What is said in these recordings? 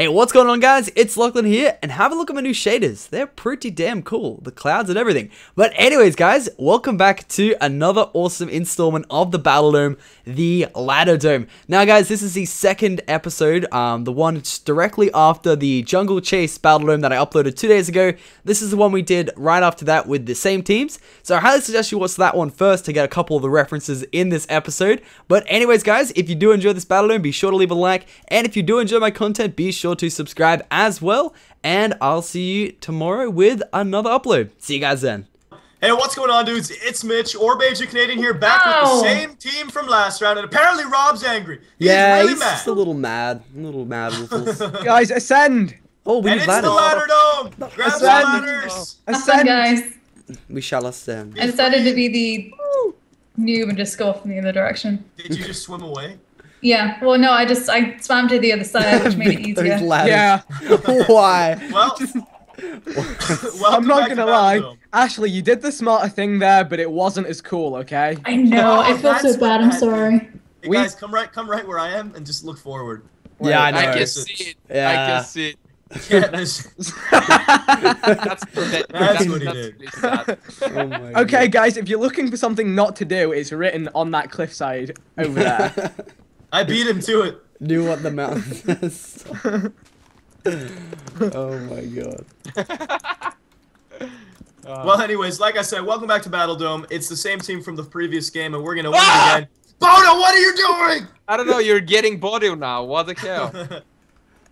Hey, what's going on guys? It's Lachlan here, and have a look at my new shaders. They're pretty damn cool, the clouds and everything. But anyways guys, welcome back to another awesome installment of the Battle Dome, the Ladder Dome. Now guys, this is the second episode, um, the one directly after the Jungle Chase Battle Dome that I uploaded two days ago. This is the one we did right after that with the same teams. So I highly suggest you watch that one first to get a couple of the references in this episode. But anyways guys, if you do enjoy this Battle Dome, be sure to leave a like, and if you do enjoy my content, be sure to subscribe as well. And I'll see you tomorrow with another upload. See you guys then. Hey, what's going on, dudes? It's Mitch, Orbage Canadian here, back with the same team from last round, and apparently Rob's angry. He's yeah, really he's mad. just a little mad. A little mad, Woofless. Guys, ascend! Oh, we and need it's ladders. the ladder dome. Grab the Ascend. ladders. Awesome, Ascend! guys. We shall ascend. I decided to be the noob and just go off in the other direction. Did you just swim away? Yeah. Well, no, I just I swam to the other side, which made it Those easier. ladders. Yeah, Why? Well, I'm not gonna lie. Dome. Ashley, you did the smarter thing there, but it wasn't as cool, okay? I know. Oh, I feel so bad. I'm sorry. Hey, We- guys, come right, come right where I am, and just look forward. Yeah, I know. I can see it. I can see it. Yeah, there's, That's that, That's what he that's did. really sad. Oh my okay, guys, if you're looking for something not to do, it's written on that cliffside over there. God. I beat him to it. Knew what the mountain says. oh my god. Uh, Well, anyways, like I said, welcome back to Battle Dome. It's the same team from the previous game, and we're gonna win Ah! again. Bono, what are you doing? I don't know. You're getting body now. What the hell?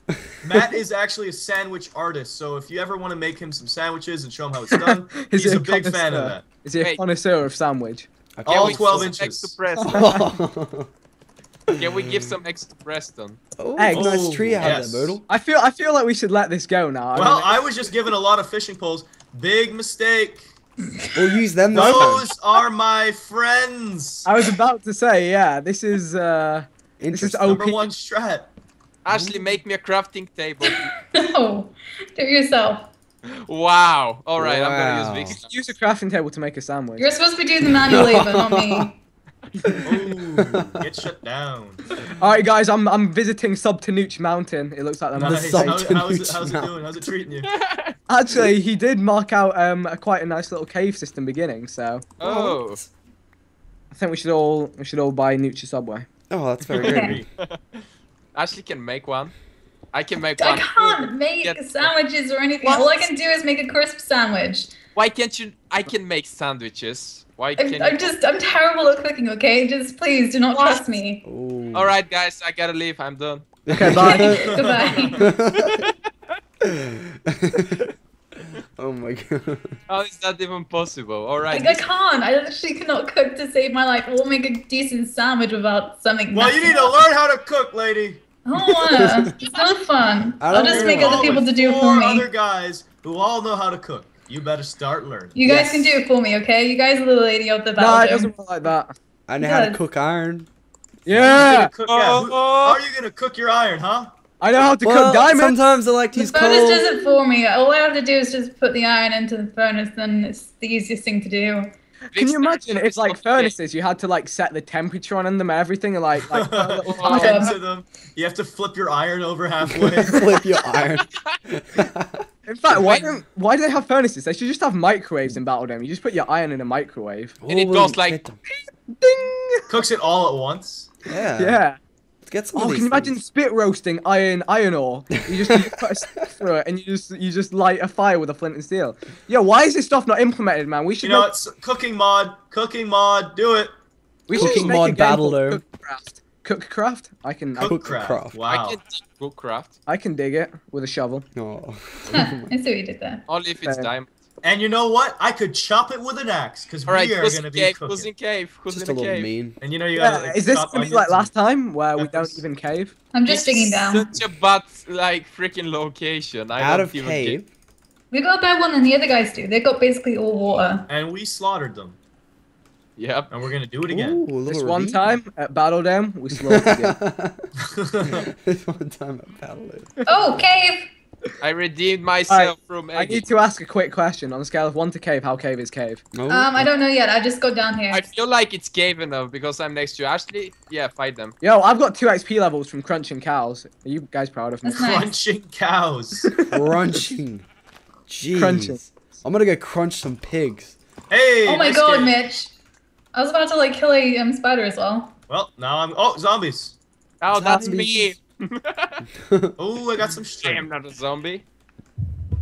Matt is actually a sandwich artist, so if you ever want to make him some sandwiches and show him how it's done, he's he a big fan of connoisseur? that. Is he a Hey. connoisseur of sandwich? Okay. All 12 inches. Extra Preston? oh, Can we give some extra Preston? Eggs. nice tree out Yes. there, Bodil. I feel I feel like we should let this go now. I Well, mean, I was just given a lot of fishing poles. Big mistake. We'll use them this time. Those are my friends. I was about to say, yeah, this is uh this is Interesting. OP. Number one strat. Ashley, make me a crafting table. No. Do it yourself. wow. All right, I'm gonna use Vix. Use a crafting table to make a sandwich. You're supposed to be doing the manual labor, not me. Ooh, get shut down. All right, guys, I'm I'm visiting Subtanuch Mountain. It looks like the Nice. mountain. How, how is it, how's it doing? How's it treating you? Actually, he did mark out um a, quite a nice little cave system beginning. So oh. I think we should all we should all buy Nucha Subway. Oh, that's very Okay. good. Ashley can make one. I can make I one. can't make Get- sandwiches or anything. What? All I can do is make a crisp sandwich. Why can't you? I can make sandwiches. Why I'm, can I'm you? just, I'm terrible at cooking, okay? Just please do not What? trust me. Ooh. All right, guys, I gotta leave. I'm done. Okay, bye. Goodbye. oh my god. How is that even possible? All right. Like, I can't. I actually cannot cook to save my life. I won't make a decent sandwich without something. Well, you messing need to learn how to cook, lady. I don't wanna. It's not fun. I I'll just make other people to do it for four me. other guys who all know how to cook. You better start learning. You guys Yes. can do it for me, okay? You guys are the lady of the no, it doesn't work like that. I know how to cook iron. How Yeah, you gonna cook- yeah, oh. who- how are you gonna cook your iron, huh? I know how to Well, cook diamonds. sometimes I like to the use furnace does it for me. All I have to do is just put the iron into the furnace, then it's the easiest thing to do. Can you imagine Vix, if like furnaces you had to like set the temperature on them and everything and like like put a little Oh, timer? God. Into them. You have to flip your iron over halfway. Flip your iron. In fact, why don't why do they have furnaces? They should just have microwaves in Battle Dome. You just put your iron in a microwave. And it goes like- Ding! Cooks it all at once. Yeah. Yeah. Let's get some Oh, of can these you imagine things. spit roasting iron iron ore? You just you put a stick through it and you just you just light a fire with a flint and steel. Yeah, why is this stuff not implemented, man? We should You know, make, it's cooking mod. Cooking mod. Do it. we should Cooking just make mod Battle called Dome. Cookcraft. Cookcraft? I can I, Cook Cookcraft. craft. I Wow. can cook craft. I can dig it with a shovel. Oh. Huh, I see what you did there. Only if it's Fair. diamond. And you know what? I could chop it with an axe because All right, we are gonna be cave? cooking. Who's in cave? Who's Just in a the little cave? mean. And you know you gotta. Yeah, like, is this gonna be like last time where we don't even cave? I'm just This digging down. Such a bad like freaking location. I Out don't of even cave. We got a better one than the other guys do. They got basically all water. And we slaughtered them, Get... Yep. and we're gonna do it again. Ooh, a little This one ravine. time at Battle Dome, we slaughtered you. this one time at Battle Dome. Oh, cave! I redeemed myself from I need to ask a quick question. On a scale of one to cave, how cave is cave? Oh, Um, I don't know yet. I just go down here. I feel like it's cave enough because I'm next to Ashley. Yeah, fight them. Yo, I've got two XP levels from crunching cows. Are you guys proud of me? Nice. Crunching cows. crunching. Jeez. Crunching. I'm gonna go crunch some pigs. Hey. Oh my nice god, game. Mitch. I was about to like kill a um, spider as well. Well, now I'm. Oh, zombies. Oh, that's me. Oh, I got some I am not a zombie.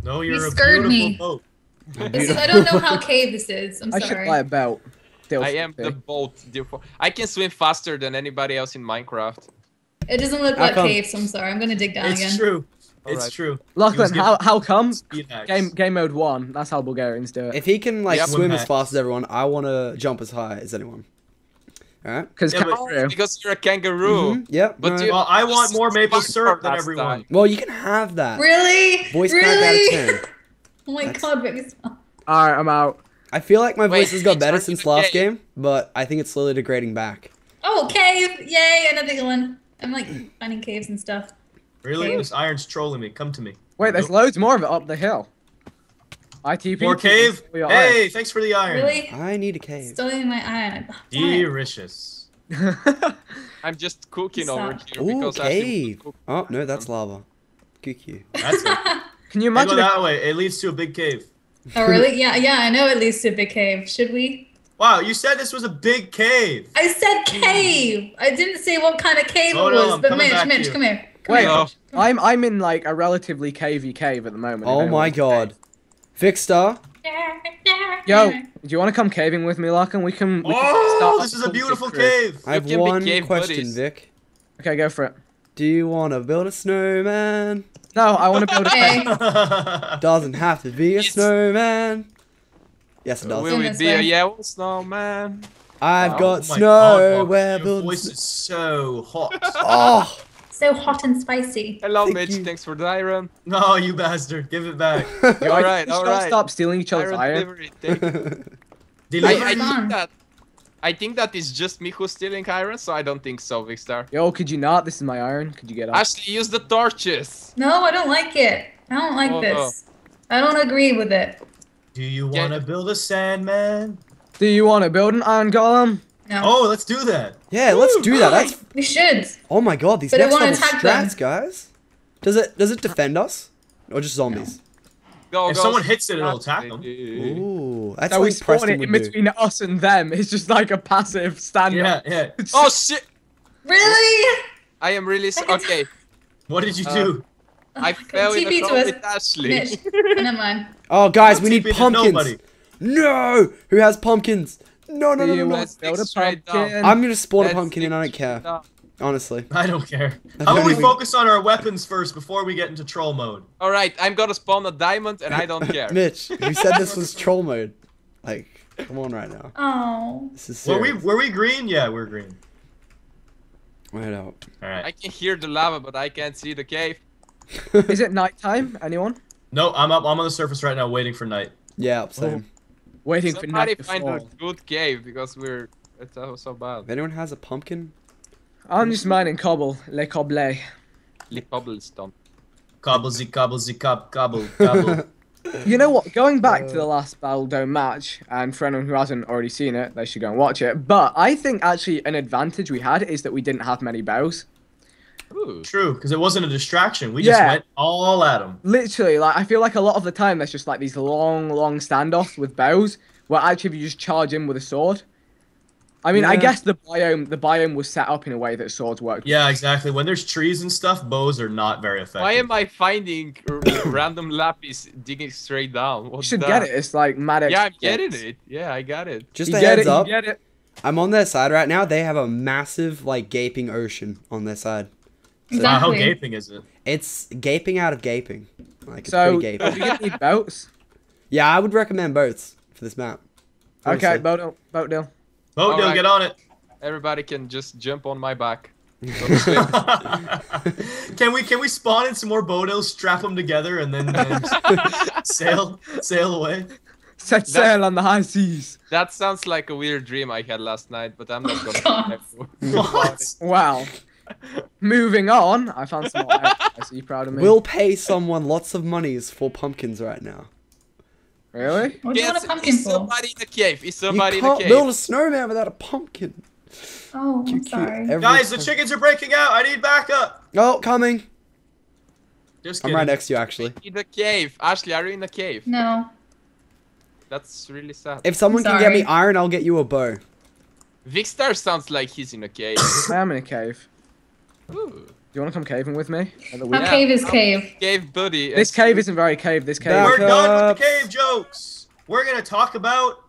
No, you're a scared beautiful me. boat. This I don't know how cave this is. I'm I should sorry. buy a belt. Deal I am the boat. I can swim faster than anybody else in Minecraft. It doesn't look like come? cave, so I'm sorry. I'm gonna dig down It's again. true. It's Alright. true. Lachlan, He how how come? Game game mode one. That's how Bulgarians do it. If he can like Yep. swim as fast as everyone, I want to jump as high as anyone. All right. Because Yeah, but- kangaroo. Because you're a kangaroo. Mhm, Yep. But no. you- Well, I want more maple syrup than everyone. time. Well, you can have that. Really? Voice really? out of ten. Oh my That's- god, very small. All right, I'm out. I feel like my Wait, voice has got better since last gay. game, but I think it's slowly degrading back. Oh, cave! Yay, another one. I'm like finding caves and stuff. Really? Cave. This iron's trolling me. Come to me. Wait, there's Nope. loads more of it up the hill. ITP. More cave. We are. Hey, thanks for the iron. Really? I need a cave. Stealing my iron. Delicious. I'm just cooking over here Ooh, because Ashley cave. won't cook. Oh no, that's lava. QQ. That's it. Can you Hey, go that way. It leads to a big cave. Oh, really? Yeah, yeah, I know it leads to a big cave. Should we? Wow, you said this was a big cave. I said cave! I didn't say what kind of cave Oh, it was, I'm but coming Mitch, Mitch, come here. Come Wait. No. I'm I'm in like a relatively cavey cave at the moment. Oh my wants to god. Vikkstar. Yo, do you want to come caving with me, Larkin? We can. We can Oh, start this is a beautiful crew. cave. I have can be one cave question, buddies. Vik. Okay, go for it. Do you want to build a snowman? No, I want to build a Hey. cave. Doesn't have to be a It's- snowman. Yes, it does. Will In it this be a way. yellow snowman? I've Oh got Oh my snow God, where Your voice is so hot. Oh, So hot and spicy. Hello, Thank Mitch. you. Thanks for the iron. no, you bastard. Give it back. Yo, All I right, think we all should right. Stop stealing each other's Iron iron. delivery. Thank you. Deliver. I, I think that I think that is just me who's stealing iron, so I don't think so, Vikkstar. Yo, could you not? This is my iron. Could you get up? Ashley, use the torches. No, I don't like it. I don't like Oh, this. Oh. I don't agree with it. Do you want to build a sandman? Do you want to build an iron golem? No. Oh, let's do that. yeah, let's do that. That's We should. oh my god, these But it next won't level attack them. guys. Does it does it defend us or just zombies? Go, If go. someone hits it, it'll attack them. Ooh, that's so we like spawn Preston it in would do. between us and them. It's just like a passive standoff. Yeah, yeah. Oh shit! Really? I am really s- okay. What did you Uh, do? Oh I my God, fell in TP the to us. with Ashley. Mitch. Never mind. Oh, guys, we need pumpkins. No, who has pumpkins? No, no, no, no, no. want Let's to build a dig straight down. pumpkin? I'm gonna spawn a pumpkin and I don't care. straight. Honestly. I don't care. I How about we even- focus on our weapons first before we get into troll mode? All right, I'm gonna spawn a diamond, and I don't care. Mitch, you said this was troll mode. Like, come on right now. Oh. This is Were we were we green? Yeah, we're green. Wait out. All I can hear the lava, but I can't see the cave. Is it nighttime? Anyone? No, I'm up. I'm on the surface right now, waiting for night. yeah, same. Oh. Waiting for Somebody night to find a good cave because we're it's so, so bad. If anyone has a pumpkin, I'm just mining cobble, le coble. The cobblestone. Cobble z cobble z cob cobble cobble. You know what? Going back to Uh. the last Battle Dome match, and for anyone who hasn't already seen it, they should go and watch it. But I think actually an advantage we had is that we didn't have many bows. Ooh. True, because it wasn't a distraction. We just went all at them. Literally, like I feel like a lot of the time there's just like these long, long standoffs with bows, where actually if you just charge in with a sword. I mean, I guess the biome the biome was set up in a way that swords work. Yeah, exactly. When there's trees and stuff, bows are not very effective. Why am I finding random lapis digging straight down? You should that? get it. It's like mad. Yeah, I'm getting it. Yeah, I got it. just You a get heads it. up. You get it. I'm on their side right now. They have a massive, like, gaping ocean on their side. So Wow, how gaping is it? It's gaping out of gaping. Like, it's So, pretty gaping. we gonna need boats? Yeah, I would recommend boats for this map. Okay, Honestly. boat deal. Boat deal. Boat deal, Alright. get on it. Everybody can just jump on my back. can we can we spawn in some more boat strap them together, and then, then sail sail away? Set sail on the high seas. That sounds like a weird dream I had last night, but I'm not gonna. God. What? Wow. Moving on, I found some more eggs. Are you proud of me? We'll pay someone lots of monies for pumpkins right now. Really? What do you want Yes, a pumpkin is for? somebody in the cave? Is You somebody in the can't cave? build a snowman without a pumpkin. Oh, I'm Cute, cute. sorry. Every Guys, the chickens are breaking out. I need backup. Oh, coming. Just I'm right next to you, actually. In the cave. Ashley, are you in the cave? No. That's really sad. If someone can get me iron, I'll get you a bow. Vikkstar sounds like he's in a cave. I am in a cave. Ooh. Do you want to come caving with me? At How Yeah. cave is cave? Cave buddy. This cave isn't very cave. This cave. Back We're done with the cave jokes. We're gonna talk about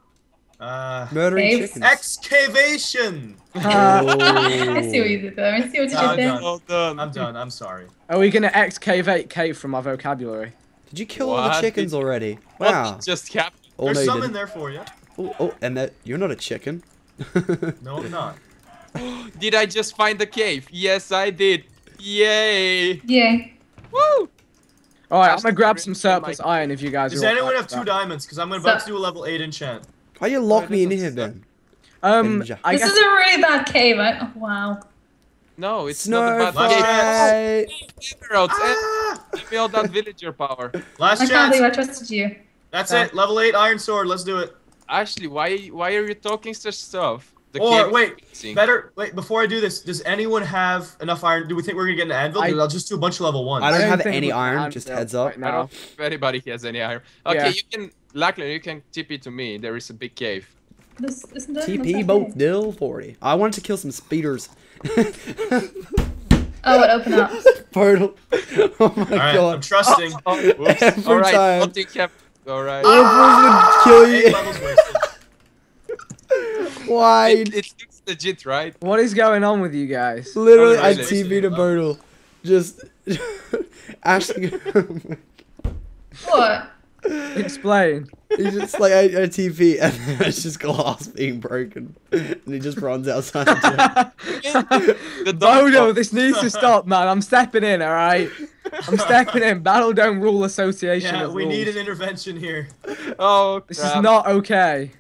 uh, Murdering Caves? chickens. excavation. Uh, I see what you did there. I see what you No, did there. no. Well done. I'm done. I'm sorry. are we gonna excavate cave from our vocabulary? Did you kill all the What? chickens already? What Wow. just happened? Oh, There's you some in there for you. Oh, oh, and that you're not a chicken. No, I'm not. Did I just find the cave? Yes, I did. Yay! Yay. Woo! All right, I'm gonna grab some surplus iron if you guys. Does anyone have two diamonds? Because I'm about to do a level 8 enchant. Why you lock me in here then? Um, Ninja. I this guess is a really bad cave. I, oh, wow. No, it's Snow not Last about chance. fight. emeralds. Ah! Give me all that villager power. Last I can't believe I trusted you. That's Yeah. it. Level 8 iron sword. Let's do it. Ashley, why why are you talking such stuff? The Or cave wait, amazing. better. Wait, before I do this, does anyone have enough iron? Do we think we're gonna get an anvil? I, I'll just do a bunch of level ones. I don't have think any we can iron, just heads up. right I don't know if anybody has any iron. Okay, Yeah. you can, Lachlan, you can TP to me. There is a big cave. This isn't it? TP What's that boat cave? dill 40. I wanted to kill some speeders. Oh, it opened up. Portal. Oh my All right, I'm god. trusting. Whoops. Every all right, time. nothing kept. All right. Everyone's gonna ah! kill Eight you. Levels wasted. Why? It, it looks legit, right? What is going on with you guys? Literally, Oh, I? TV'd a Birtle. Just Ashley. What? Explain. He's just like I, I TP and it's just glass being broken, and he just runs outside. The The Bodo, this needs to stop, man. I'm stepping in, all right. I'm stepping in. Battle Dome Rule Association. Yeah, of we need an intervention here. Oh, This is not okay.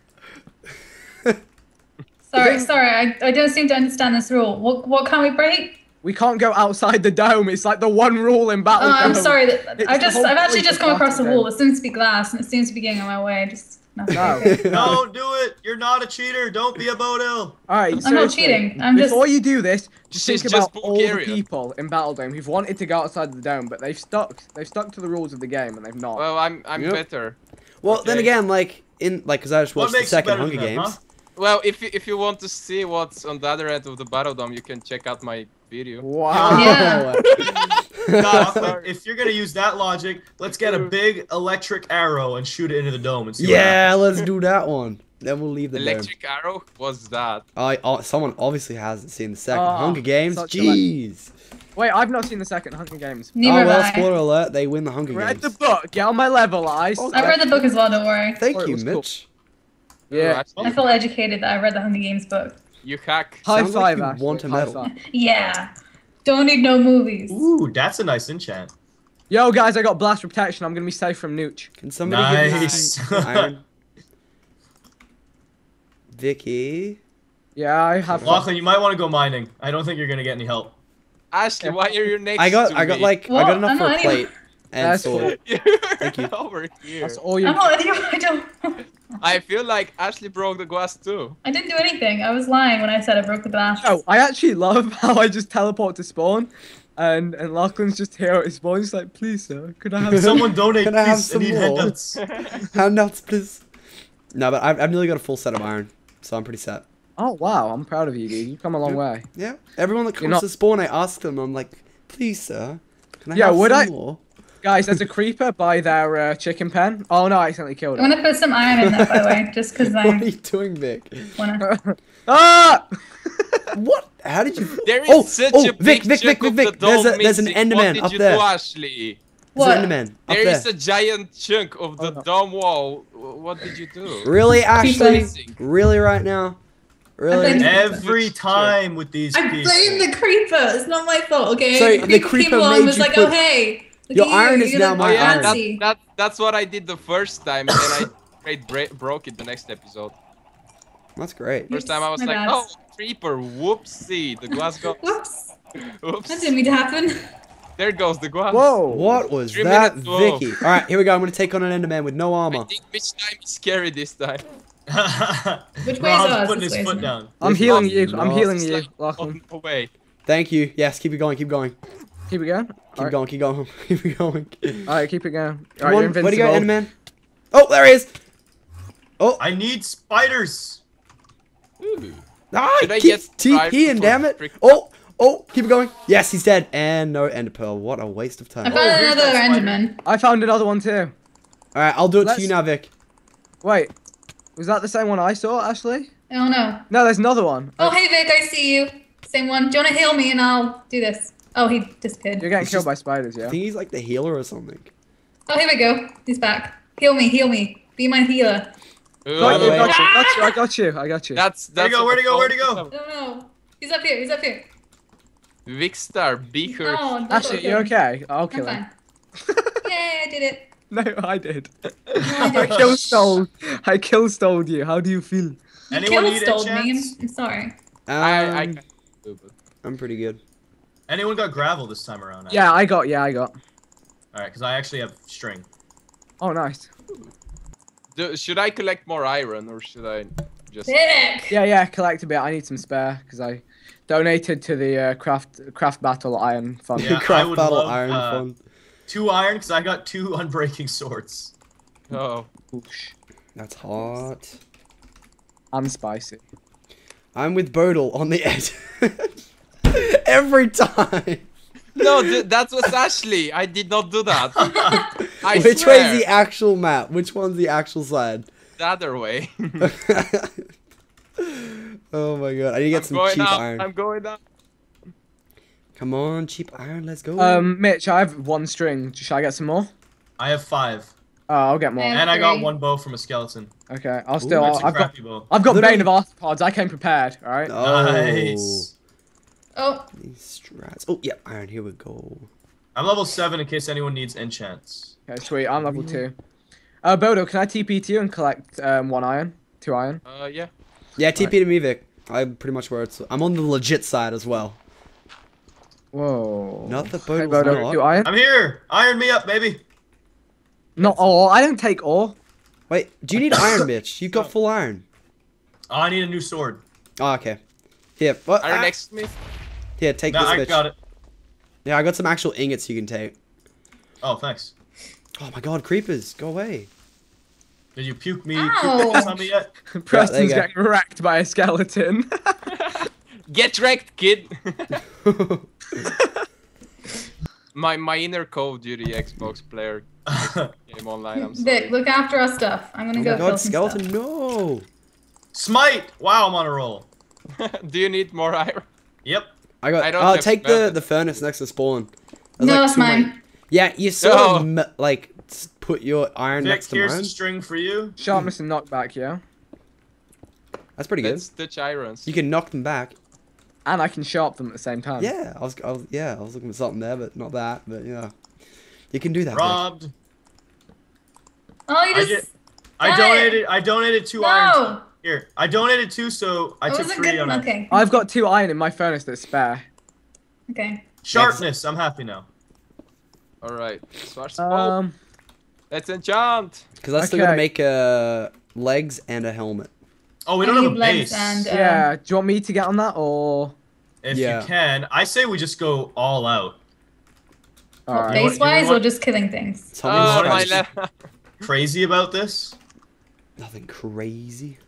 Sorry, sorry. I, I don't seem to understand this rule. What what can we break? We can't go outside the dome. It's like the one rule in Oh, Battle I'm Dome. sorry. That, It's I the just whole I've actually just come across a wall. It seems to be glass, and it seems to be getting on my way. Just nothing. No. Don't do it. You're not a cheater. Don't be a Bodil. All right, I'm not cheating. I'm just- Before you do this, just She's think just about all the people in Battle Dome who've wanted to go outside the dome, but they've stuck. They've stuck to the rules of the game, and they've not. Well, I'm I'm Yep. better. well, then again, like in like, cause I just watched the second Hunger than them, Games. huh? Well, if you, if you want to see what's on the other end of the battle dome, you can check out my video. wow. Yeah. Lachlan, if you're gonna use that logic, let's get a big electric arrow and shoot it into the dome and see yeah, happens. let's do that one. Then we'll leave the dome. Electric arrow? What's that? I oh, someone obviously hasn't seen the second Oh, Hunger Games. Jeez. Wait, I've not seen the second Hunger Games. neither oh well, I. spoiler alert, they win the Hunger Read Games. the book. Get on my level, Ice. Oh, I've read the book as well. Don't worry. Thank Oh, you, Mitch. cool. Mitch. Yeah. I feel educated that I read the Hunger Games book. You hack. High Sounds like five, you Ashley. want a High medal. five. Yeah. Don't need no movies. Ooh, that's a nice enchant. Yo, guys, I got blast protection. I'm gonna be safe from Nooch. Can somebody give me Nice. some iron? Vicky. Yeah, I have. Lachlan, you might want to go mining. I don't think you're gonna get any help. Ashley, why are you next I got to I got me? like I got enough I'm for a not anywhere. plate and That's sword. You're Thank you. over here. That's all you. I'm not with you. I don't. I feel like Ashley broke the glass too. I didn't do anything. I was lying when I said I broke the glass. Oh, I actually love how I just teleport to spawn, and and Lachlan's just here at his spawn. He's like, "Please, sir, could I have? Someone donate, Can I have please. I some need more? headnuts. Handouts, please. No, but I've, I've nearly got a full set of iron, so I'm pretty set. Oh wow, I'm proud of you, dude. You've come a long Yeah. way. Yeah. Everyone that comes not- to spawn, I ask them. I'm like, please, sir, can I Yeah, have would some I- more? Guys, there's a creeper by their uh, chicken pen. Oh no, I accidentally killed I'm gonna put some iron in that, by the way, just because I. What are you doing, Vik? wanna. ah! What? How did you? There is Oh, such oh, a Vik, Vik, Vik, Vik, of Vik. the There's a- there's an missing. Enderman What did up you there. do, Ashley? What? There's an Enderman up There there. is a giant chunk of the Oh, no. dome wall. What did you do? Really, Ashley? Really, right now? Really? Every time with these I people. blame the creeper. It's not my fault, okay? So the creeper came along made was you like, put- oh hey, look Your at you, iron is you're now my iron. that, that, that's what I did the first time, and then I straight broke it the next episode. That's great. First time I was My like, bad. oh, creeper, whoopsie, the glass got Whoops. Oops. That didn't mean to happen. There goes the guan. Whoa. What was Three that, minutes. Vicky? All right, here we go. I'm gonna take on an Enderman with no armor. I armor. think which time is scary this time. Which way is Rob's ours? putting This his foot down. I'm healing you. I'm healing you, like Lachlan. away. Thank you. Yes, keep it going. Keep going. Keep it going. Keep Alright. going. Keep going. Keep it going. Alright, keep it going. Come Alright, you're on. Where'd you go, invincible. Enderman? Oh, there he is. Oh, I need spiders. Ooh. ah, Should I keep get striped TPing, damn it. Oh, oh, keep it going. Yes, he's dead. And no Ender Pearl. What a waste of time. I found here's another that. Enderman. I found another one too. All right, I'll do it to Let's- you now, Vik. Wait, was that the same one I saw, Ashley? Oh no. No, there's another one. Oh hey Vik, I see you. Same one. Do you want to heal me and I'll do this? Oh, he disappeared. You're getting It's killed just- by spiders, yeah? I think he's like the healer or something. Oh, here we go. He's back. Heal me, heal me. Be my healer. Ooh. Got you, got you, got you, I got you, I got you. That's Where'd he go? Where'd he go? Where'd he go? Oh no. He's up here. He's up here. Vikkstar, be hurt. Oh, that's Ashley, okay. you okay? I'll I'm kill him. fine. Yay, I did it. No, I did. I I did. kill stole. I kill stole you. How do you feel? You Anyone kill stole me. I'm. I'm sorry. Um, I I can't do it. I'm pretty good. Anyone got gravel this time around? Yeah, I got. Yeah, I got. All right, because I actually have string. Oh, nice. Do, should I collect more iron or should I just? Vik. Yeah, yeah. Collect a bit. I need some spare because I donated to the uh, craft craft battle iron fund. Yeah, I Craft would battle love, iron uh, fun. Two iron, because I got two unbreaking swords. Oh, Oosh. That's hot. I'm spicy. I'm with Bodil on the edge. Every time. no, th- that was Ashley. I did not do that. I Which swear. way's the actual map? Which one's the actual side? the other way? oh my god. I need to get I'm some cheap up. iron. I'm going up. Come on, cheap iron, let's go. Um, Mitch, I have one string. Should I get some more? I have five. five, Oh, I'll get more. Yeah. and I got one bow from a skeleton. Okay, I'll still. That's a I've got. crappy bow. I've got Literally- Bane of Arthropods. I came prepared. All right. oh, Nice. Oh, These strats. Oh, yeah, iron, here we go. I'm level seven in case anyone needs enchants. Okay, sweet. I'm level two. Uh, Bodo, can I TP to you and collect um one iron, two iron? Uh, yeah. Yeah, TP to me, Vik. I'm pretty much where it's. I'm on the legit side as well. Whoa. Not the Hey, Bodo, not. do iron? I'm here. Iron me up, baby. Not all. I don't take all. Wait, do you need iron, bitch? You've got full iron. Oh, I need a new sword. Oh, okay. Here, what? Are you ah, next to me? Here, take No, this, I bitch. got it. Yeah, I got some actual ingots you can take. Oh, thanks. Oh my god, creepers, go away. Did you puke me? Ow. Puke on me yet? Preston's go. getting wrecked by a skeleton. Get wrecked, kid. my my inner Call of Duty Xbox player came online. I'm sorry. Vik, look after our stuff. I'm gonna Oh go my kill god, some skeleton, stuff. no! Smite! Wow, I'm on a roll. Do you need more iron? Yep. I got. I don't oh, have take the the furnace next to spawn. There's No, like that's mine. like- Yeah, you sort No. of m- like put your iron Vik, next to here's mine. the string for you. Sharpness and knockback, yeah. That's pretty good. Let's touch irons. You can knock them back. And I can sharp them at the same time. Yeah, I was, I was, yeah, I was looking for something there, but not that. But yeah, you can do that. Vik. Robbed. Oh, you I just. I Got it. donated. I donated two iron. No. Here, I donated two, so I I took three good. on it. Okay. I've got two iron in my furnace that's spare. Okay. Sharpness. I'm happy now. All right. Swart smoke. Um, Let's enchant. Because I still gotta make uh, legs and a helmet. Oh, we don't have a need legs base. and, uh, yeah. Do you want me to get on that or? If Yeah. you can, I say we just go all out. Alright. You want- Base wise you or just killing things? Something Oh, wanna my scratchy. Crazy about this? Nothing crazy.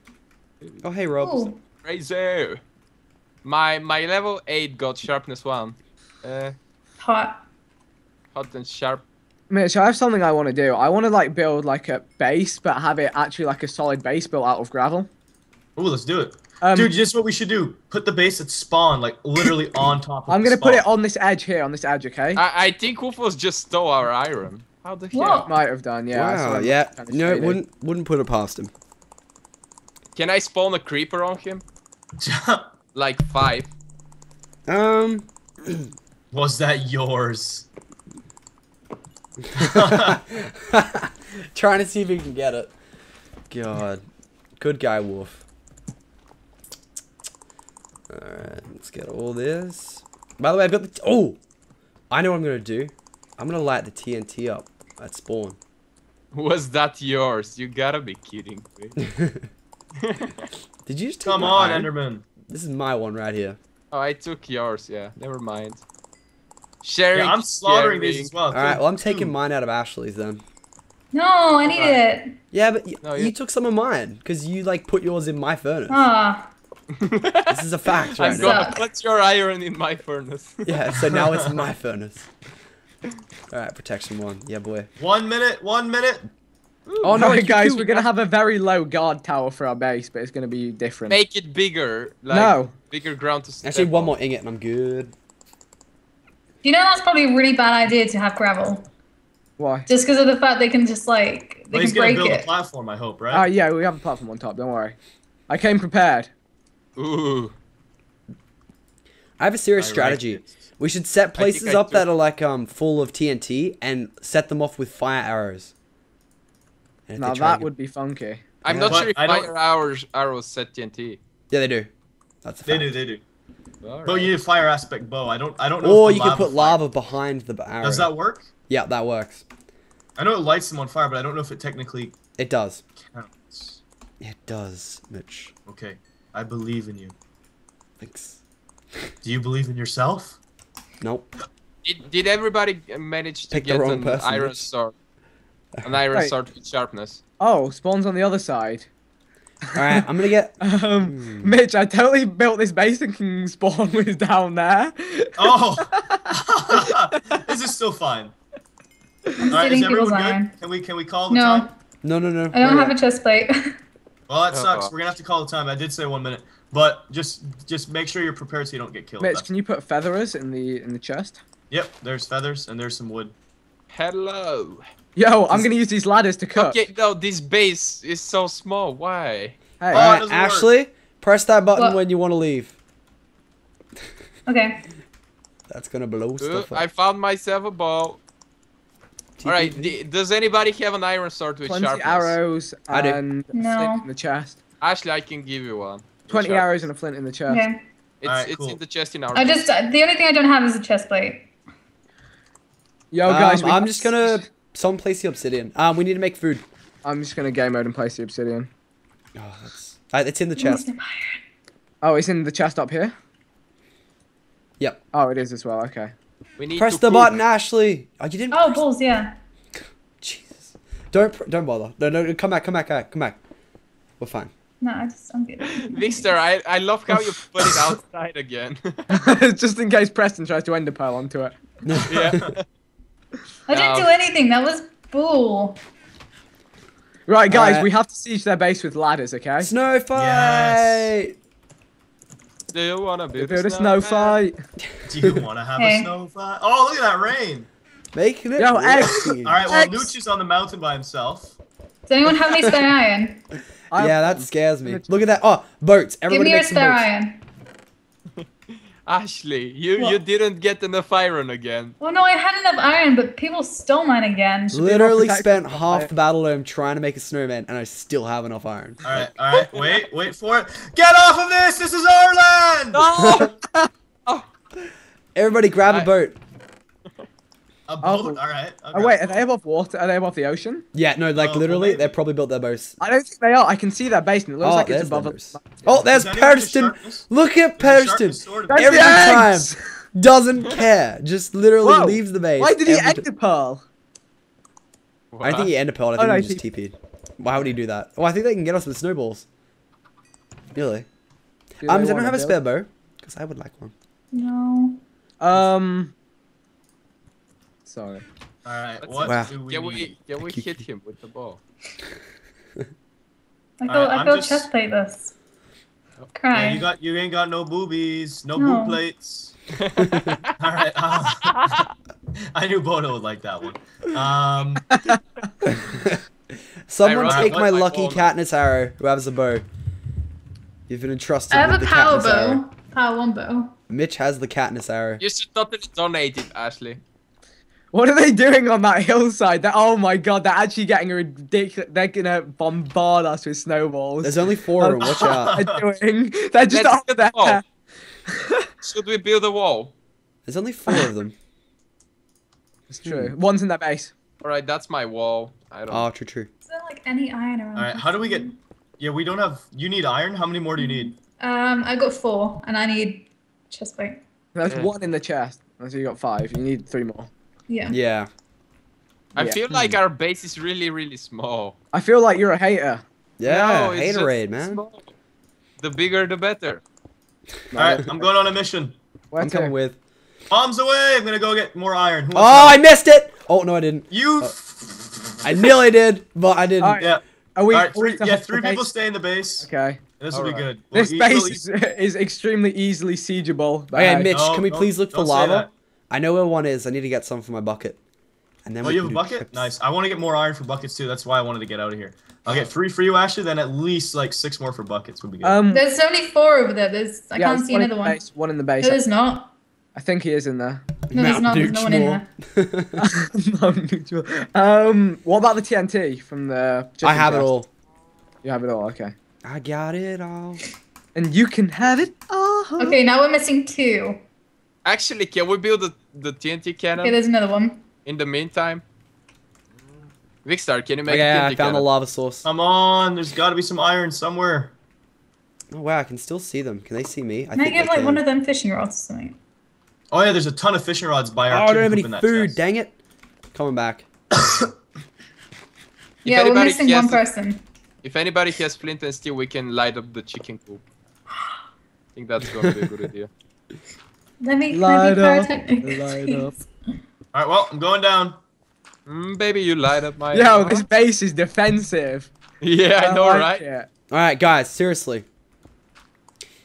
Oh hey Rob. Ooh. Crazy. My my level eight got sharpness one. Uh, Hot. hot and sharp. Mitch, I have something I want to do. I want to like build like a base, but have it actually like a solid base built out of gravel. Ooh, let's do it. Um, Dude, just what we should do. Put the base at spawn, like literally on top of I'm the gonna put it on this edge here, on this edge, okay? I I think Woofless just stole our iron. How the hell? Might have done, yeah. wow. Yeah. No, shady. wouldn't wouldn't put it past him. Can I spawn a creeper on him? Like five. Um. Was that yours? Trying to see if he can get it. God. Good guy, Wolf. Alright, let's get all this. By the way, I've got the. oh! I know what I'm gonna do. I'm gonna light the TNT up at spawn. Was that yours? You gotta be kidding me. Did you just take Come on, iron? Enderman. This is my one right here. Oh, I took yours. Yeah, never mind. Sharing. Yeah, I'm slaughtering caring. these as well. Alright, well, I'm Two. taking mine out of Ashley's then. No, I need it. Yeah, but y- No, you you- took some of mine because you like put yours in my furnace. Ah, This is a fact right I'm now. gonna put your iron in my furnace. Yeah, so now it's my furnace. Alright, protection one. Yeah, boy. One minute, one minute. Oh no, Alright, you guys, we're gonna have a very low guard tower for our base, but it's gonna be different. Make it bigger. Like, No. Bigger ground to step Actually, one on. more ingot and I'm good. you know that's probably a really bad idea to have gravel, Why? just because of the fact they can just like they Well, he's can gonna break build a it. platform, I hope, Ah, right? yeah, we have a platform on top. Don't worry. I came prepared. Ooh. I have a serious I strategy. it. We should set places up that are like um full of TNT and set them off with fire arrows. And Now that and get- would be funky. I'm Yeah. not But sure if I don't- fire arrows arrows set TNT. Yeah, they do. That's a They do, they do. Alright. But you need a fire aspect bow. I don't, I don't know. Or if you the could put fire- lava behind the arrow. Does that work? Yeah, that works. I know it lights them on fire, but I don't know if it technically It does. counts. It does, Mitch. Okay, I believe in you. Thanks. Do you believe in yourself? Nope. Did, did everybody manage to Pick the get wrong an person, iron sword? An iron Right. sword with sharpness. Oh, spawns on the other side. Alright, I'm gonna get. Um, Mitch, I totally built this base thinking spawn was down there. Oh, this is still fine. All right, is everyone good? iron. Can we can we call the No, time? No, no, no. I don't wait. have a chest plate. Well, that sucks. Uh-oh. We're gonna have to call the time. I did say one minute, but just just make sure you're prepared so you don't get killed. Mitch, That's- can you put feathers in the in the chest? Yep, there's feathers and there's some wood. Hello. Yo, I'm gonna use these ladders to cook. Okay, no, this base is so small. Why? Hey, Oh, it Alright, work. Ashley, press that button What? when you want to leave. okay. That's gonna blow stuff I up. found myself a bow. Alright, does anybody have an iron sword with plenty sharpness? arrows I do. and a No. flint in the chest. Ashley, I can give you one. Twenty arrows and a flint in the chest. Okay. It's, Alright, it's cool. in the chest in our I just the only thing I don't have is a chest plate. Yo, Um, guys, we I'm just gonna. Someone place the obsidian. Um, we need to make food. I'm just gonna game mode and place the obsidian. Oh, that's. Uh, it's in the chest. Oh, it's in the chest up here. Yep. Oh, it is as well. Okay. We need Press to the cook. button, Ashley. Oh, you didn't. Oh, balls, yeah. Jesus. Don't pr- don't bother. No, no, come back, come back, come back. We're fine. No, I just I'm good. Victor, I, I love how you put it outside again. just in case Preston tries to ender pearl onto it. yeah. I didn't No. do um, anything. That was bull. Right, guys, Alright. we have to siege their base with ladders. Okay. Snow fight. Yes. Do you wanna build, Build a snow fight. Do you want to have a snow fight? Oh, look at that rain! Making it. Yo, rain. X. All right, well, X. Nooch is on the mountain by himself. Does anyone have any spare iron? Yeah, that scares me. Look at that. Oh, boats. Everybody Give Everybody me your spare boats. iron. Ashley, you, you didn't get enough iron again. Well, no, I had enough iron, but people stole mine again. be Literally spent half fire. the battle dome trying to make a snowman, and I still have enough iron. All right, all right, wait, wait for it. Get off of this! This is our land. Oh! Everybody grab a boat. A Oh. boat. All right. Oh wait, are they above water? Are they above the ocean? Yeah, no, like Oh, literally, maybe. they probably built their boats. I don't think they are. I can see their base, and it looks Oh, like it's there's above. their. Oh, there's Does Preston. Look at There's Preston. sharpness sword. That's Every time. Doesn't care. Just literally Whoa, leaves the base. Why did he end ender t- pearl? I think he ender pearled. I Oh, think no, he just TP'd. Why would he do that? Oh, I think they can get us with snowballs. Really? Do Um, they does anyone have a spare bow? Because I would like one. No. Um. Sorry. All right. Let's What Wow. do we Can we, can we Keep- hit him with the ball? I Alright, go, I I'm go just- chest plate this. Yeah, you got you ain't got no boobies, no, No. boob plates. All right. uh, I knew Bono would like that one. Um, Someone Alright, take what- my my lucky phone. Katniss arrow, who has a bow. You've been entrusted I have with a the power Katniss arrow. bow. Power one bow. Mitch has the Katniss arrow. You should totally donate it, Ashley. What are they doing on that hillside? They're, oh my god, they're actually getting a ridiculous. They're gonna bombard us with snowballs. There's only four of them. Watch out. They're doing. They're just Let's over get the there. Should we build a wall? There's only four of them. It's true. One's in that base. All right, that's my wall. I don't. Oh, true, true. Is there like any iron around? All right, how do we get? Yeah, we don't have. You need iron. How many more do you need? Um, I got four, and I need chest plate. There's Yeah. one in the chest. So you got five. You need three more. Yeah. Yeah. I Yeah. feel hmm. like our base is really, really small. I feel like you're a hater. Yeah, No, it's haterade, man. small. The bigger, the better. All right, I'm going on a mission. Where I'm to? coming with. Bombs away! I'm gonna go get more iron. Who Oh, I missed it! Oh, no, I didn't. to- you. Uh, I nearly did, but I didn't. Alright. Yeah. Are we? All right, are we three, yeah, three people stay in the base. Okay. This will be good. We'll This eat- base is, is extremely easily siegeable. but Okay, hey. Mitch, No, can we please look for don't lava? That. I know where one is. I need to get some for my bucket. And then Oh, you have a bucket? chips. Nice. I want to get more iron for buckets too. That's why I wanted to get out of here. I'll get three for you, Ashley. Then at least like six more for buckets would be good. Um, There's only four over there. There's I yeah, can't see one another one. Base, one in the No, base. there's not. I think he is in there. No, there's not. There's no one in there. Dukemore. No, neutral. um, what about the TNT from the? I chicken have it all. You have it all. Okay. I got it all. And you can have it all. Okay, now we're missing two. Actually, can we build the, the TNT cannon Okay, there's another one. in the meantime? Vikkstar, can you make Okay, a TNT I found the lava source. Come on, there's got to be some iron somewhere. Oh wow, I can still see them. Can they see me? Can I, think get they like can. one of them fishing rods or something? Oh yeah, there's a ton of fishing rods by our. Oh, our. I don't have any coop in that food. chest. Dang it! Coming back. Yeah, we're missing one person. If anybody has flint and steel, we can light up the chicken coop. I think that's gonna be a good idea. Let me, Light let me up, light up. All right, well, I'm going down. Mm, baby, you light up my. Yo, this base is defensive. Yeah, I know, like right? it. All right, guys. Seriously.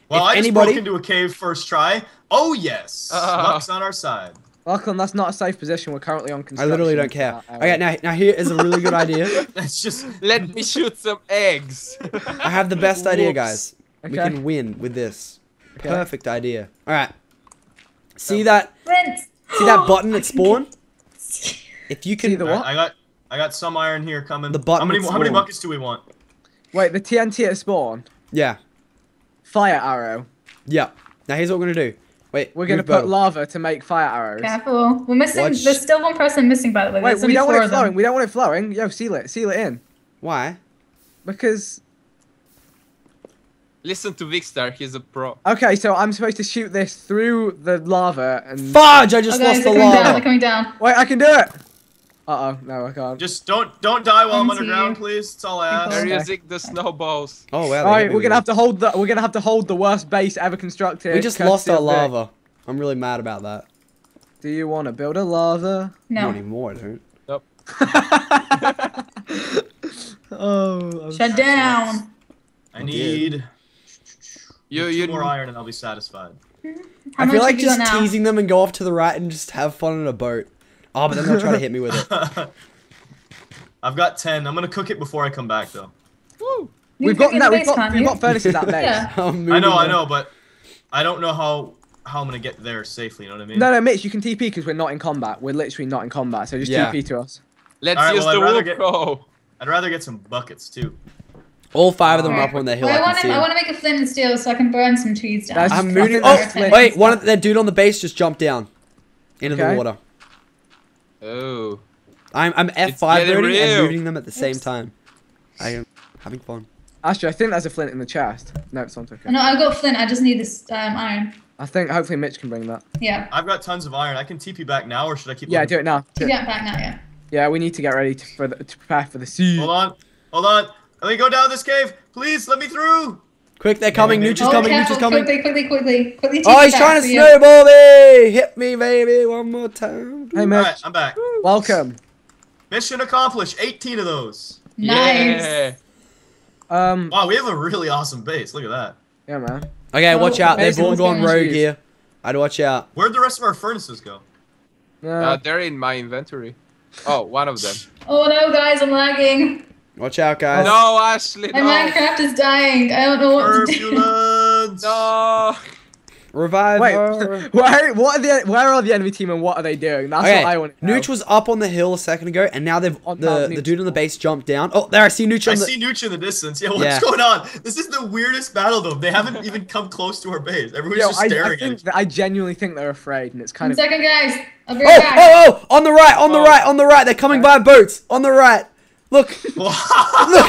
Well, If I just anybody- broke into a cave first try. Oh yes, Uh. luck's on our side. Lachlan, that's not a safe position. We're currently on construction. I literally don't care. Uh, uh, Okay, now now here is a really good idea. Let's just Let me shoot some eggs. I have the best idea, Whoops. guys. We can win with this. Okay. Perfect idea. All right. See that? Flint! See that button at spawn? If you can, See the what? I got I got some iron here coming. The button How many at how many buckets do we want? Wait, the TNT at spawn. yeah, Fire arrow. yeah. Now here's what we're gonna do. Wait, We're gonna put bow. lava to make fire arrows. Careful. We're missing. Watch- There's still one person missing, by the way. Wait, we don't want it of them. flowing. We don't want it flowing. Yo, seal it. Seal it in. Why? Because Listen to Vikkstar, he's a pro. okay, so I'm supposed to shoot this through the lava and. Fudge! I just guys, lost they're the coming down. They're lava. coming down. Wait, I can do it. Uh oh, no, I can't. Just don't don't die while I'm underground, you. please. That's all I ask. They're Okay. using the snowballs. Oh wow. they All hit right, me we're gonna have to hold the. We're gonna have to hold the worst base ever constructed. We just lost our of Vik. lava. I'm really mad about that. Do you want to build a lava? No. Not No. anymore, I don't. oh. I'm Shut down. I need You two you more iron and I'll be satisfied. How I feel like have you got just teasing them and go off to the right and just have fun in a boat. Oh, but then they'll try to hit me with it. I've got ten. I'm gonna cook it before I come back though. Woo. You We've can got cook no, the we've base, got can't we've got furnaces at base. Yeah. I'm I moving know, I know, but I don't know how how I'm gonna get there safely. You know what I mean? No, no, Mitch, you can TP because we're not in combat. We're literally not in combat, so just Yeah. TP to us. Let's Alright, use well, I'd the rather wood get- I'd rather get some buckets too. All five of them are up on the hill. Well, I, I wanna, see want to make a flint and steel so I can burn some trees down. That's- I'm Just moving. fucking Oh, pyrotechnic wait! One of that dude on the base just jumped down into Okay. the water. Oh. I'm I'm F5 getting and real. moving them at the same time. I am having fun. Actually, I think there's a flint in the chest. No, it's not okay. No, I got flint. I just need this um, iron. I think hopefully Mitch can bring that. Yeah. I've got tons of iron. I can TP back now, or should I keep? Yeah, looking? do it now. Do To it. back now, yeah. Yeah, we need to get ready to, for the, to prepare for the siege. Hold on, hold on. Let me go down this cave, please. Let me through. Quick, they're coming. maybe- Nooch is oh, coming. Nooch careful, is coming. Quickly, quickly, quickly, quickly. Oh, he's it trying to for you. snowball me! Hit me, baby, one more time. Hey, All Mitch. right, I'm back. Welcome. Mission accomplished. 18 of those. Nice. Yeah. Um, Wow, we have a really awesome base. Look at that. yeah, man. Okay, Oh, watch out. They've all gone going rogue here. I'd watch out. Where'd the rest of our furnaces go? Uh, Uh, they're in my inventory. Oh, one of them. Oh no, guys, I'm lagging. Watch out, guys. No, Ashley, My no. Minecraft is dying. I don't know what to do. No. Revive. Wait, oh. her. where, what are the where are the enemy team and what are they doing? That's Okay, what I want to know. Nooch was up on the hill a second ago, and now they've On the, the dude on the base jumped down. Oh, there I see Nooch I on the. see Nooch in the distance. Yeah, what's Yeah. going on? This is the weirdest battle though. They haven't even come close to our base. Everyone's Yo, just I, I staring at think each I genuinely think they're afraid, and it's kind One of. second, guys. I'll be Oh, back. oh, oh! On the right, on the Oh. right, on the right. They're coming oh. by boats. On the right. Look, look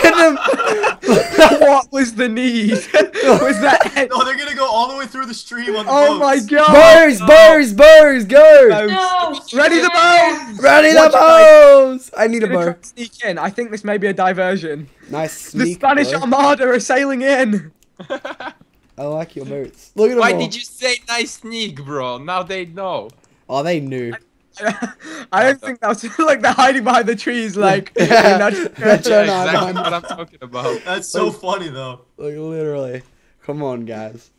at them. what was the need? was that? no, they're gonna go all the way through the stream on the Oh my boats. god! Bows, bows, bows, go! No. Ready the bow! Ready the Watch it, bows! I need a Gonna bow. Sneak in. I think this may be a diversion. Nice The. Spanish bow. Armada are sailing in. I like your boats. Look at them Why all. did you say nice sneak, bro? Now they know. Oh, they knew. I don't think that's like they're hiding behind the trees, like. Yeah. that's- That's Yeah, exactly what I'm talking about. That's so funny though. Like literally. Come on, guys.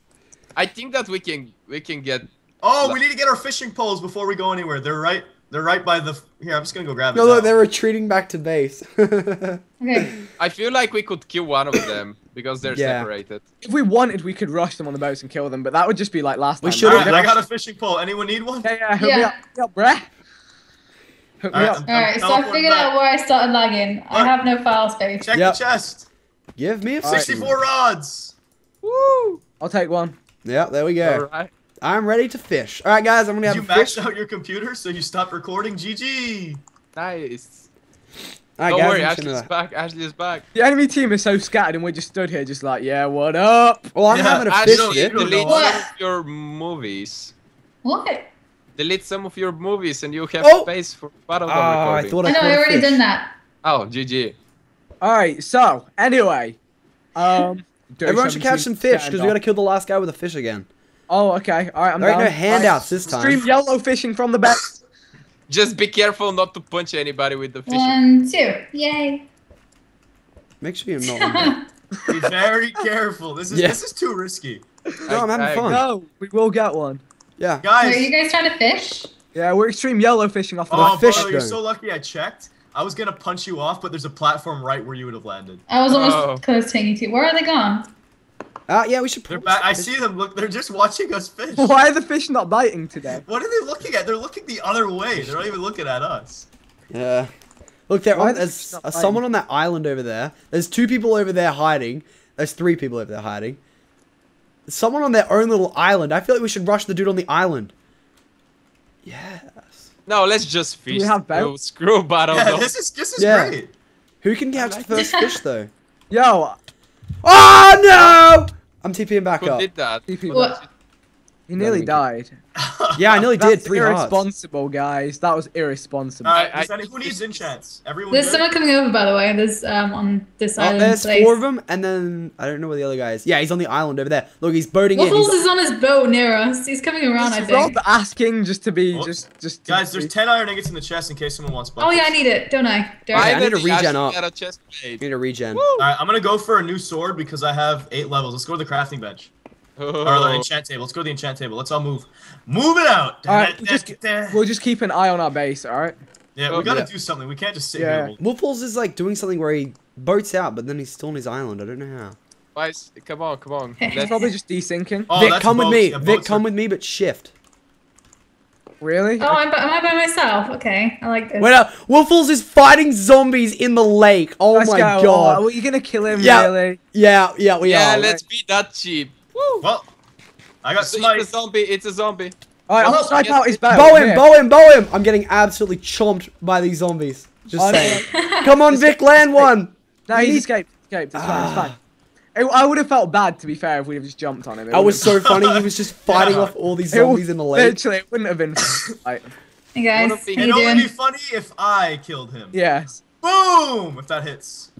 I think that we can we can get. Oh, we need to get our fishing poles before we go anywhere. They're right. They're right by the. Here, I'm just gonna go grab it. No, now. they're retreating back to base. Okay. I feel like we could kill one of them because they're Yeah. separated. If we wanted, we could rush them on the boats and kill them, but that would just be like last We time. should've- I got a fishing pole. Anyone need one? Yeah, yeah, hook Yeah. up, hook me up, bruh. Hook Alright, up. So I figured back. out where I started lagging. I have no file space. Check Yep. the chest. Give me a Alright. 64 rods. Woo! I'll take one. Yeah, there we go. Alright. I'm ready to fish. All right, guys, I'm gonna have you a fish. maxed out your computer so you stopped recording? GG. Nice. All right, Don't guys, worry, I'm just Ashley's gonna- back. Ashley's back. The enemy team is so scattered, and we're just stood here, just like, yeah, what up? Well, I'm Yeah, having a I fish know, you delete. What? some of your movies. What? Delete some of your movies and you have Oh! space for battle Oh, I recording. thought I I know, caught I a already fish. done that. Oh, GG. Alright, so, anyway. Um. Everyone should catch some fish because scattered we gotta kill the last guy with a fish again. Oh, okay. Alright, I'm There ain't no handouts Alright, this time. Stream yellow fishing from the back. Just be careful not to punch anybody with the fishing. One, two. Yay. Make sure you're not. Be very careful. This is Yeah. this is too risky. No, I'm having I- fun. No, we will get one. Yeah. Guys, Are you guys trying to fish? Yeah, we're extreme yellow fishing off the oh, fish Bono, you're so lucky I checked. I was gonna punch you off, but there's a platform right where you would have landed. I was almost Oh. close to taking you to. Where are they gone? Uh, yeah, we should. They're back. I see them. Look, they're just watching us fish. Why are the fish not biting today? What are they looking at? They're looking the other way. They're not even looking at us. Yeah. Look, there. Why On, the there's fish uh, someone on that island over there. There's two people over there hiding. There's three people over there hiding. There's someone on their own little island. I feel like we should rush the dude on the island. Yes. No, let's just fish. we have Screw- boats? Screw battle. Yeah, dog. this is this is Yeah. great. Who can catch like the first fish though? Yo, Oh no! I'm TPing back Who up. did that? TP, What? He nearly died. Yeah, I nearly did That's three hearts. irresponsible, guys. That was irresponsible. All right, I- I- any- who needs enchants? Everyone. There's good? someone coming over, by the way. There's um on this Oh, island. there's place. four of them, and then I don't know where the other guy is. Yeah, he's on the island over there. Look, he's boating in. Waffles He's- is on his boat near us. He's coming around, I Is think. Rob asking just to be Whoops. just just to Guys, there's ten iron ingots in the chest in case someone wants. Oh yeah, I need it, don't I? Don't Okay, I I? need to regen up. got a chest plate. need a regen. Woo! All right, I'm gonna go for a new sword because I have eight levels. Let's go to the crafting bench or the Oh. enchant table. Let's go to the enchant table. Let's all move. Move it out. All right, we'll just, we'll just keep an eye on our base. All right. yeah, Oh, we gotta yeah. do something. We can't just sit Yeah. here. Woofless is like doing something where he boats out, but then he's still on his island. I don't know how. Guys, come on, come on. He's He's probably just desyncing. Oh, Vik, that's come with me. Yeah, Vik, come are- with me, but shift. Really? Oh, I'm, am I by myself? Okay, I like this. Wait up. Woofless is fighting zombies in the lake. Oh Let's my go. god. Oh, are you gonna kill him? Yeah. Really? Yeah, yeah, we yeah, are. let's be that cheap. Woo! Well, I got It's, it's a zombie. It's a zombie. All right, Well, I'll snipe yes, out his it- boat. Bow him, Here. bow him, bow him. I'm getting absolutely chomped by these zombies. Just Oh, no. saying. Come on, Vik, land one. No, He he's needs- escaped. Escaped. It's fine. It's Ah. fine. I- I would have felt bad, to be fair, if we'd have just jumped on him. It That was so funny. He was just fighting Yeah. off all these zombies in the lake. Literally, it wouldn't have been. like, Hey guys, Wanna be- how It'd only be funny if I killed him. yes. Boom! If that hits.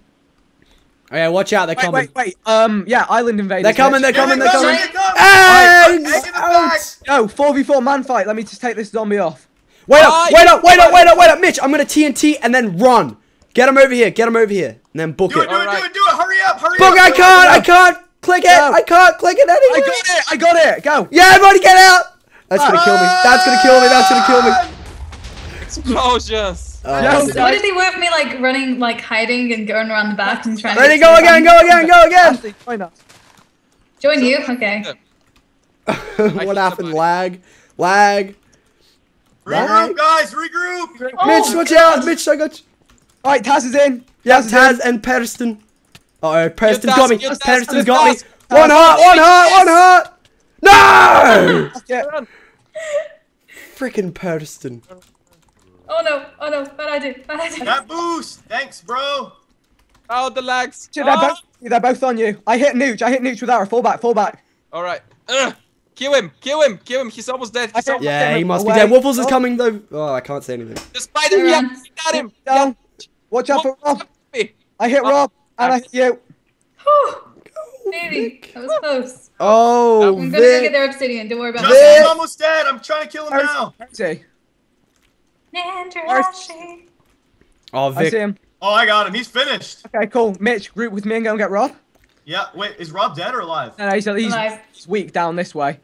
Okay, watch out. They're Wait, coming. wait, wait. Um, yeah, island invaders. They're coming. They're coming. they They're coming. they come. Eggs Egg in the back. out. Yo, four v four man fight. Let me just take this zombie off. Wait up, wait up, wait up, wait up, wait up, Mitch. I'm gonna TNT and then run. Get him over here. Get him over here, and then book Do it, it. do it, do it, do it! Hurry up, hurry up. Book! I can't. I can't click it. Go. I can't click it I got it. I got it. Go. Yeah, everybody get out. That's gonna kill me. That's gonna kill me. That's gonna kill me. Explosions. Oh, Yo, shit. What did he work me like running, like hiding and going around the back and trying Ready? to Go again. Go again. Go again. Ashley, join us. Join you? Okay. what happened? Lag, lag. Regroup, guys, regroup. Mitch, watch out! Mitch, I got you. All right, Taz is in. Yeah, Taz is Taz in. and Preston. Uh oh, Preston's got me. get Taz, Preston's get got me. One heart, one heart, one heart. No! Yeah. Freaking Preston. Oh no, oh no, what I do, what I do. That boost. Thanks, bro. Oh, the lags. Shit, they're, Ah! both, they're both on you. I hit Nooch. I hit Nooch with arrow. Fall back. Fall back. All right. Ugh. Kill him! Kill him! Kill him! He's almost dead. He's almost Yeah, he must be Away. dead. Waffles is Oh. coming though. Oh, I can't say anything. The spider! Yeah, Run. he got him! Down. Watch out for Rob. I hit Oh. Rob. And I hit you. Whew, Maybe, that was close. Oh, I'm gonna go get their obsidian, don't worry about Justin's it. Vik. almost dead. I'm trying to kill him now. Where is he? Nandrashi. Oh, I see him. Oh, I got him. He's finished. Okay, cool. Mitch, group with me and go and get Rob. Yeah. Wait, is Rob dead or alive? No, no, he's, he's, Alive. he's weak down this way.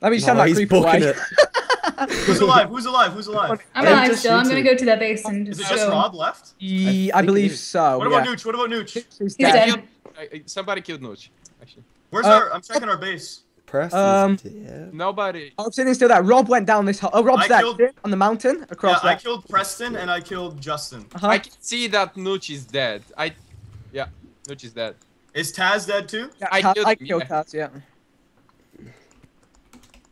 Let me send No, that he's creep away. it. Who's alive? Who's alive? Who's alive? I'm I'm alive just still, I'm gonna go to that base and just. Is just it just go. Rob left? Ye- I I believe so. What about yeah. Nooch? What about Nooch? He's He's dead. dead. Killed- I- I- Somebody killed Nooch. Actually. Where's Uh, our? I'm checking our base. Preston's Um, dead. Nobody. Oh, Obsidian's still there. Rob went down this hole. Oh, Rob's I there. killed- On the mountain across. Yeah, across I killed Preston and I killed Justin. Uh-huh. I can see that Nooch is dead. I. Yeah, Nooch is dead. Is Taz dead too? Yeah, I I, killed I him, killed yeah. Taz, yeah.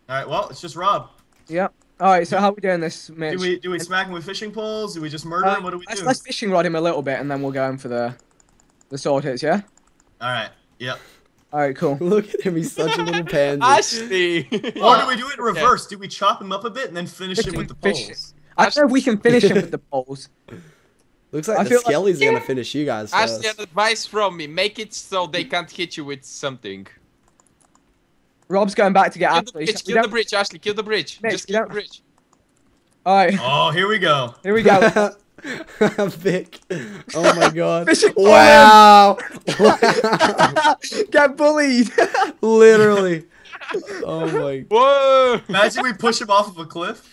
All right. Well, it's just Rob. Yeah. All right, so how are we doing this, Mitch? Do we do we smack him with fishing poles? Do we just murder Uh, him? What do we let's, do? let's fishing rod him a little bit, and then we'll go in for the the sword hits, yeah? All right. Yep. All right, cool. Look at him. He's such a little pansy. Ashley. Or oh, do we do it in reverse? Do we chop him up a bit and then finish him with the poles? I don't know if we can finish him with the poles. Looks like I the feel like- Skellies gonna finish you guys Ashley, first. an advice from me: make it so they can't hit you with something. Rob's going back to get Kill the Ashley. bridge. Kill the bridge, Ashley. Kill the bridge. Mitch, Just kill the bridge. All right, Oh, here we go. here we go. Vik. Oh my god. Wow. wow. get bullied. Literally. Oh my. Whoa! Imagine we push him off of a cliff.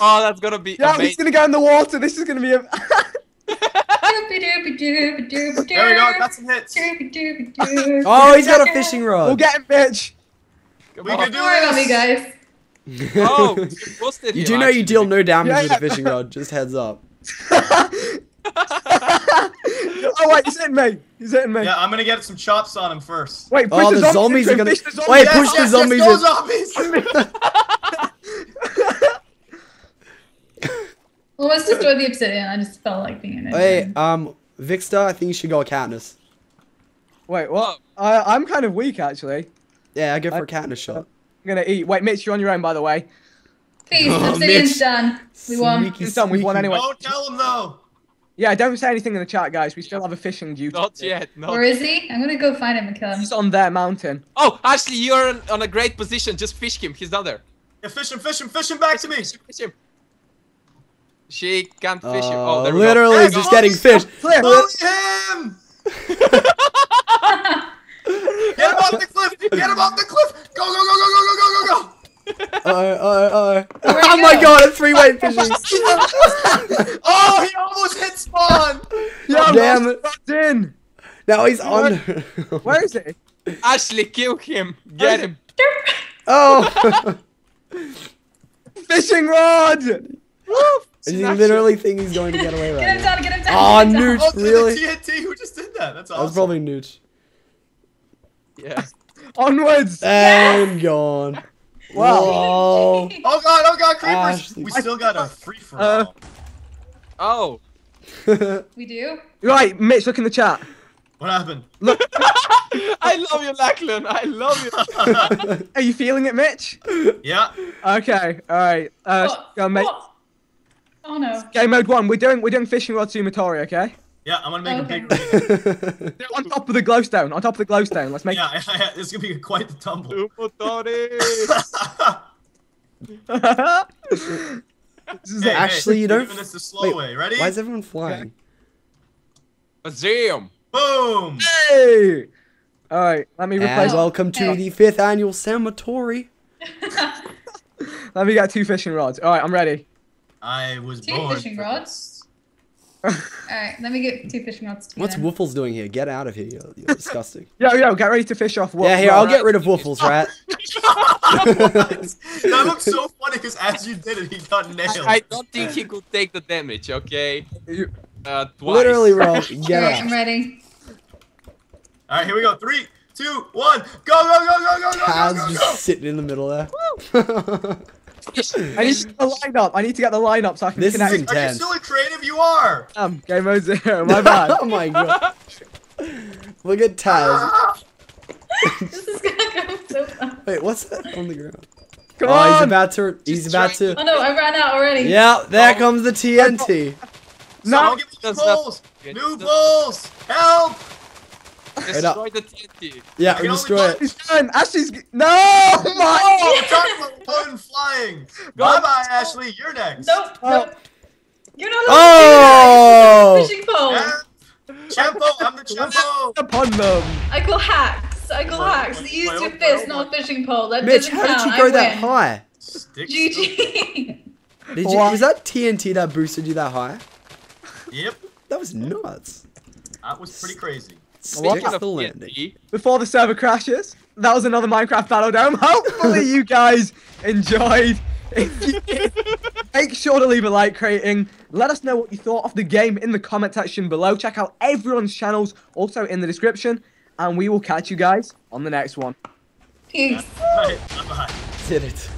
Oh, that's gonna be yeah, he's gonna go in the water. This is gonna be a. There we go. Got some hits. Doopy-doopy-doo. Oh, he's got a fishing rod. we'll get him, bitch. Come We on. can do Don't worry about me, guys. Oh, you busted You him, do know you deal no damage Yeah, with a fishing rod. Just heads up. Oh wait, he's hitting me. He's hitting me. Yeah, I'm gonna get some chops on him first. Wait, push Oh, the the zombies into are gonna- fish the zombies. Wait, Yes, push the yes, zombies yes, in. zombies. Well, let's destroy the obsidian. I just felt like being in it. Hey, um, Vikkstar, I think you should go with Katniss. Wait, what? I, I'm kind of weak actually. Yeah, I go for I- a Katniss shot. I'm gonna eat. Wait, Mitch, you're on your own, by the way. Peace, Oh, obsidian's Mitch. done. We won. Sneaky, It's done, we've won anyway. Don't tell him though. Yeah, don't say anything in the chat, guys. We still have a fishing duty. Not yet. Not Where is he? I'm gonna go find him and kill him. He's on their mountain. Oh, Ashley, you're on, on a great position. Just fish him. He's down there. Yeah, fish him, fish him, fish him back to me. Fish him. Fish him. She can't fish him. Oh, there we literally Hey, just getting on. fish. Clear. Him! Get him off the cliff! Get him off the cliff! Go, go, go, go, go, go, go, go, go! Uh, uh, uh. Where'd Oh he my god, a three-way fishing. Oh, he almost hit spawn! Yeah, Damn it. dropped in. Now he's on. Where is he? Ashley, kill him. Get him. Oh. Fishing rod. Does he literally think he's going to get away Get right him now? down, get him down. Oh, get him. Nooch. Oh, dude, Really? the TNT, who just did that? That's That was probably Nooch. Yeah. Onwards. And gone. Wow. Whoa. Oh god, oh god, creepers! Ashley. We still got a free for Uh, all. Oh. We do? Right, Mitch, look in the chat. What happened? Look. I love you, Lachlan. I love you. Are you feeling it, Mitch? yeah. Okay. All right. Uh, Oh, go, mate. oh. Oh, no. Game mode one. We're doing we're doing fishing rod Sumotori, okay? Yeah, I'm gonna make Okay. a big arena. On top of the glowstone. On top of the glowstone. Let's make. Yeah, yeah, yeah, it's gonna be quite the tumble. Sumotori. this is Hey, it. Actually, hey, you don't- doing this the slow Wait, way. Ready? Why is everyone flying? Bazam. Boom! Hey. All right. Let me And replace. welcome to Hey. the fifth annual Sumotori. Let me get two fishing rods. All right. I'm ready. I was Two born. fishing for rods? Alright, let me get two fishing rods What's together. Woofless doing here? Get out of here. You're, you're disgusting. Yo, yo, get ready to fish off. What, yeah, here, I'll get rid of Woofless, right? that looks so funny because as you did it, he got nailed. I don't think he could take the damage, okay? Uh, twice. Literally, bro. Get Alright, I'm ready. All right, here we go. Three, two, one, go, go, go, go, go, go, Taz go, go, just sitting in the middle there. I need to get the lineup. I need to get the lineup so I can This is connect. Are you intense. still as creative? You are. Um, game mode zero. My bad. oh my god. Look at Taz. This is gonna go so fast. Wait, what's that on the ground? Come oh, on. he's about to. He's Just about try- to. Oh no, I ran out already. Yeah, there Oh. comes the TNT. No, No. give me new That's not- poles. Good. New poles. Help. Destroy the TNT. Yeah, we can destroy it. He's done. Ashley's. g- No, Oh, my. we're talking about one flying. Bye bye, Ashley. You're next. Nope, Oh. nope. You're not allowed Oh! to do that. Oh! Fishing pole. Yeah. Chempo, I'm the Chempo. Upon them. I call hacks. I call Well, hacks. well, You used your well, fist, not a fishing pole. That Mitch, how did you go that high? GG. Did you, Why? was that TNT that boosted you that high? Yep. That was nuts. That was pretty crazy. Stick Speaking the landing. Before the server crashes, that was another Minecraft Battle Dome. Hopefully, you guys enjoyed. You make sure to leave a like rating. Let us know what you thought of the game in the comment section below. Check out everyone's channels also in the description. And we will catch you guys on the next one. Peace. Bye bye. Did it.